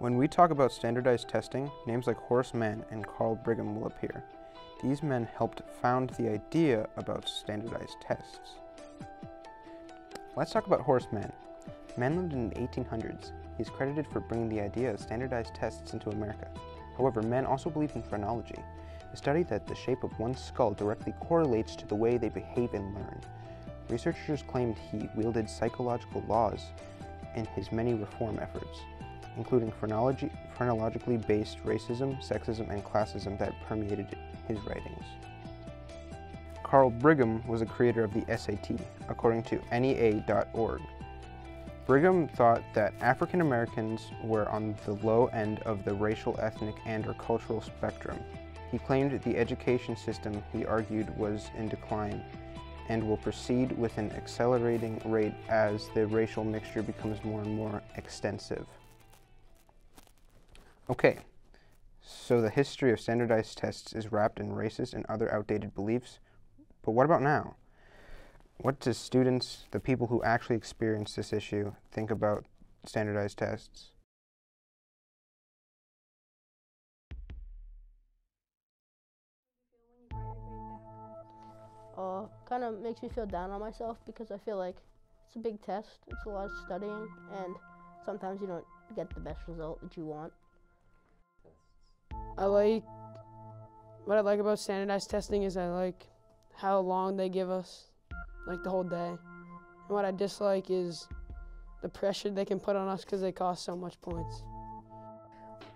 When we talk about standardized testing, names like Horace Mann and Carl Brigham will appear. These men helped found the idea about standardized tests. Let's talk about Horace Mann. Mann lived in the 1800s. He is credited for bringing the idea of standardized tests into America. However, Mann also believed in phrenology, a study that the shape of one's skull directly correlates to the way they behave and learn. Researchers claimed he wielded psychological laws in his many reform efforts, including phrenology, phrenologically based racism, sexism, and classism that permeated his writings. Carl Brigham was a creator of the SAT, according to NEA.org. Brigham thought that African Americans were on the low end of the racial, ethnic, and or cultural spectrum. He claimed the education system, he argued, was in decline and will proceed with an accelerating rate as the racial mixture becomes more and more extensive. Okay, so the history of standardized tests is wrapped in racist and other outdated beliefs, but what about now? What do students, the people who actually experience this issue, think about standardized tests? Uh, kind of makes me feel down on myself because I feel like it's a big test. It's a lot of studying, and sometimes you don't get the best result that you want. I like what I like about standardized testing is I like how long they give us, like the whole day. And what I dislike is the pressure they can put on us because they cost so much points.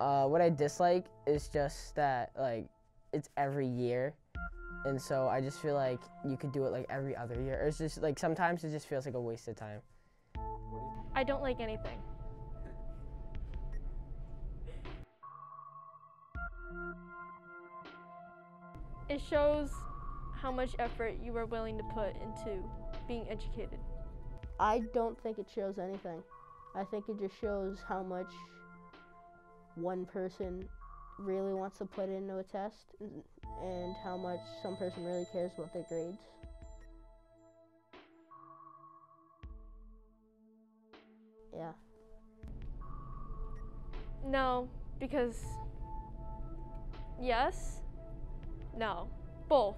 Uh, what I dislike is just that like it's every year, and so I just feel like you could do it like every other year. Or it's just like sometimes it just feels like a waste of time. I don't like anything. It shows how much effort you are willing to put into being educated. I don't think it shows anything. I think it just shows how much one person really wants to put into a test and, and how much some person really cares about their grades. Yeah. No, because yes, no, both.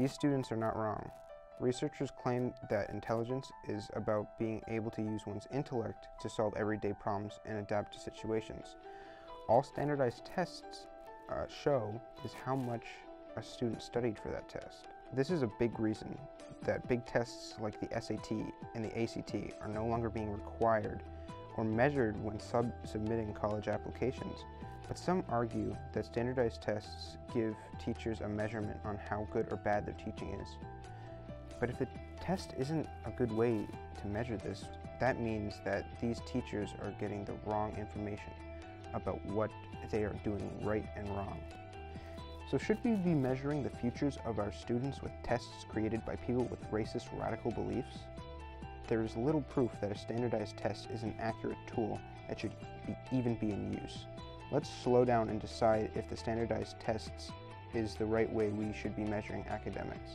These students are not wrong. Researchers claim that intelligence is about being able to use one's intellect to solve everyday problems and adapt to situations. All standardized tests uh, show is how much a student studied for that test. This is a big reason that big tests like the SAT and the ACT are no longer being required or measured when sub submitting college applications. But some argue that standardized tests give teachers a measurement on how good or bad their teaching is. But if the test isn't a good way to measure this, that means that these teachers are getting the wrong information about what they are doing right and wrong. So should we be measuring the futures of our students with tests created by people with racist radical beliefs? There is little proof that a standardized test is an accurate tool that should be, even be in use. Let's slow down and decide if the standardized tests is the right way we should be measuring academics.